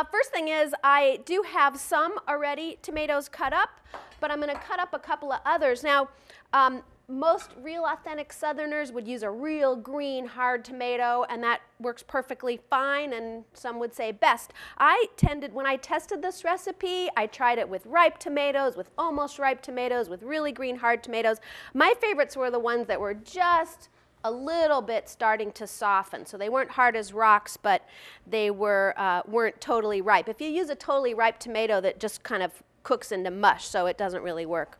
Uh, first thing is I do have some already tomatoes cut up, but I'm going to cut up a couple of others. Now, um, most real authentic southerners would use a real green hard tomato and that works perfectly fine and some would say best. I tended, when I tested this recipe, I tried it with ripe tomatoes, with almost ripe tomatoes, with really green hard tomatoes. My favorites were the ones that were just a little bit starting to soften. So they weren't hard as rocks, but they were, uh, weren't totally ripe. If you use a totally ripe tomato that just kind of cooks into mush, so it doesn't really work.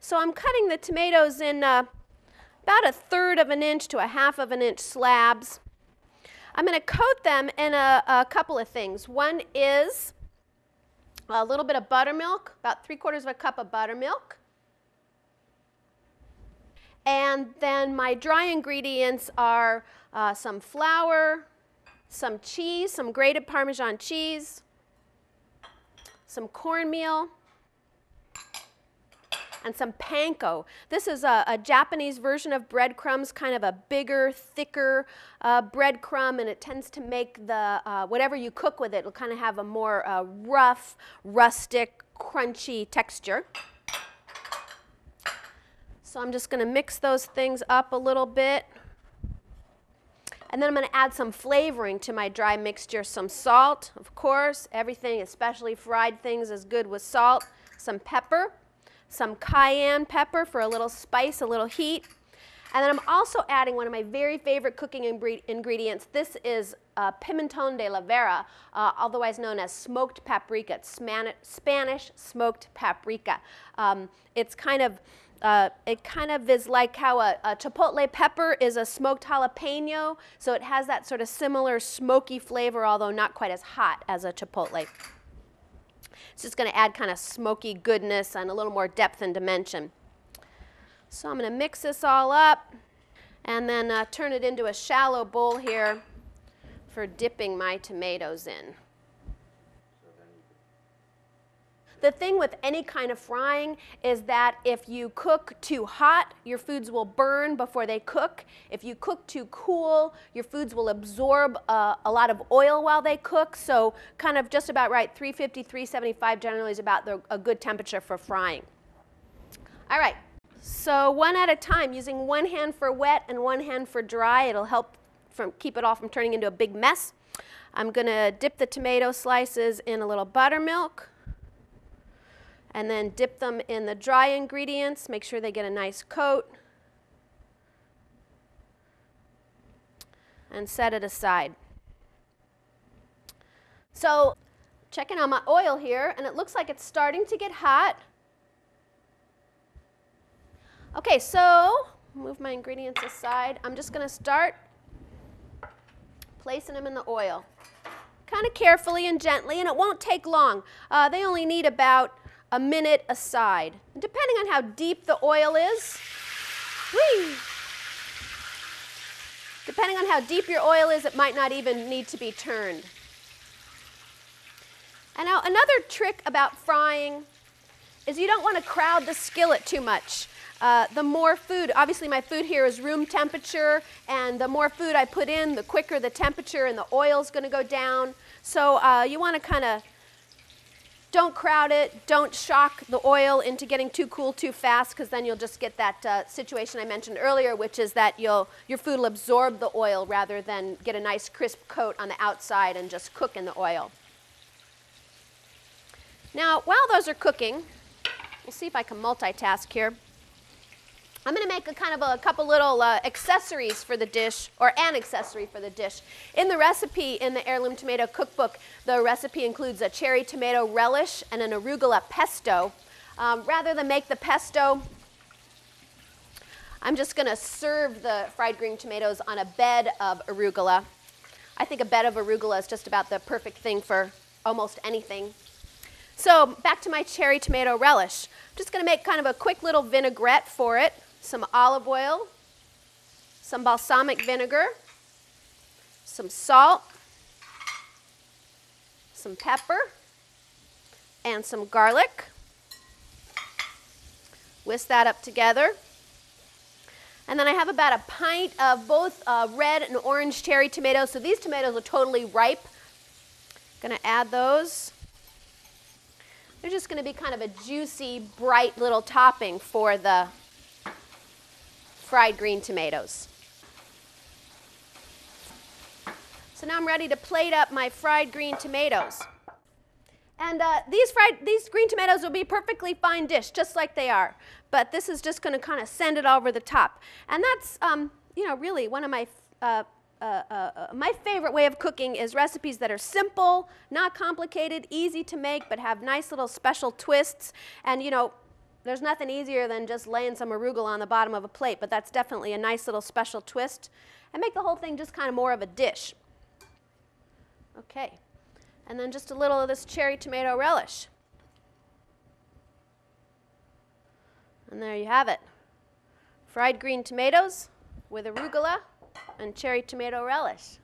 So I'm cutting the tomatoes in uh, about a third of an inch to a half of an inch slabs. I'm going to coat them in a, a, couple of things. One is a little bit of buttermilk, about three quarters of a cup of buttermilk. And then my dry ingredients are uh, some flour, some cheese, some grated Parmesan cheese, some cornmeal, and some panko. This is a, a, Japanese version of breadcrumbs, kind of a bigger, thicker uh, breadcrumb, and it tends to make the, uh, whatever you cook with it, it'll kind of have a more uh, rough, rustic, crunchy texture. So I'm just going to mix those things up a little bit. And then I'm going to add some flavoring to my dry mixture. Some salt, of course. Everything, especially fried things, is good with salt. Some pepper some cayenne pepper for a little spice, a little heat. And then I'm also adding one of my very favorite cooking ingredients. This is uh, pimenton de la vera, uh, otherwise known as smoked paprika. It's Spanish smoked paprika. Um, it's kind of uh, it kind of is like how a, a, chipotle pepper is a smoked jalapeno, so it has that sort of similar smoky flavor, although not quite as hot as a chipotle. It's just going to add kind of smoky goodness and a little more depth and dimension. So I'm going to mix this all up and then uh, turn it into a shallow bowl here for dipping my tomatoes in. The thing with any kind of frying is that if you cook too hot, your foods will burn before they cook. If you cook too cool, your foods will absorb uh, a lot of oil while they cook. So kind of just about right, 350, 375 generally is about the, a good temperature for frying. All right, so one at a time, using one hand for wet and one hand for dry. It'll help from, keep it all from turning into a big mess. I'm going to dip the tomato slices in a little buttermilk and then dip them in the dry ingredients. Make sure they get a nice coat. And set it aside. So checking on my oil here, and it looks like it's starting to get hot. Okay, so move my ingredients aside. I'm just going to start placing them in the oil. Kind of carefully and gently, and it won't take long. Uh, they only need about a minute aside. Depending on how deep the oil is, whee, depending on how deep your oil is, it might not even need to be turned. And now another trick about frying is you don't want to crowd the skillet too much. Uh, the more food, obviously my food here is room temperature, and the more food I put in, the quicker the temperature and the oil is going to go down. So uh, you want to kind of don't crowd it. Don't shock the oil into getting too cool too fast because then you'll just get that uh, situation I mentioned earlier, which is that you'll, your food will absorb the oil rather than get a nice crisp coat on the outside and just cook in the oil. Now, while those are cooking, we'll see if I can multitask here. I'm going to make a kind of a, a couple little uh, accessories for the dish, or an accessory for the dish. In the recipe in the Heirloom Tomato Cookbook, the recipe includes a cherry tomato relish and an arugula pesto. Um, rather than make the pesto, I'm just going to serve the fried green tomatoes on a bed of arugula. I think a bed of arugula is just about the perfect thing for almost anything. So back to my cherry tomato relish. I'm just going to make kind of a quick little vinaigrette for it some olive oil, some balsamic vinegar, some salt, some pepper, and some garlic. Whisk that up together. And then I have about a pint of both uh, red and orange cherry tomatoes. So these tomatoes are totally ripe. Gonna add those. They're just gonna be kind of a juicy, bright little topping for the fried green tomatoes. So now I'm ready to plate up my fried green tomatoes. And uh, these fried, these green tomatoes will be perfectly fine dish, just like they are. But this is just going to kind of send it over the top. And that's, um, you know, really one of my, uh, uh, uh, uh, my favorite way of cooking is recipes that are simple, not complicated, easy to make, but have nice little special twists. And, you know, there's nothing easier than just laying some arugula on the bottom of a plate, but that's definitely a nice little special twist. And make the whole thing just kind of more of a dish. Okay. And then just a little of this cherry tomato relish. And there you have it. Fried green tomatoes with arugula and cherry tomato relish.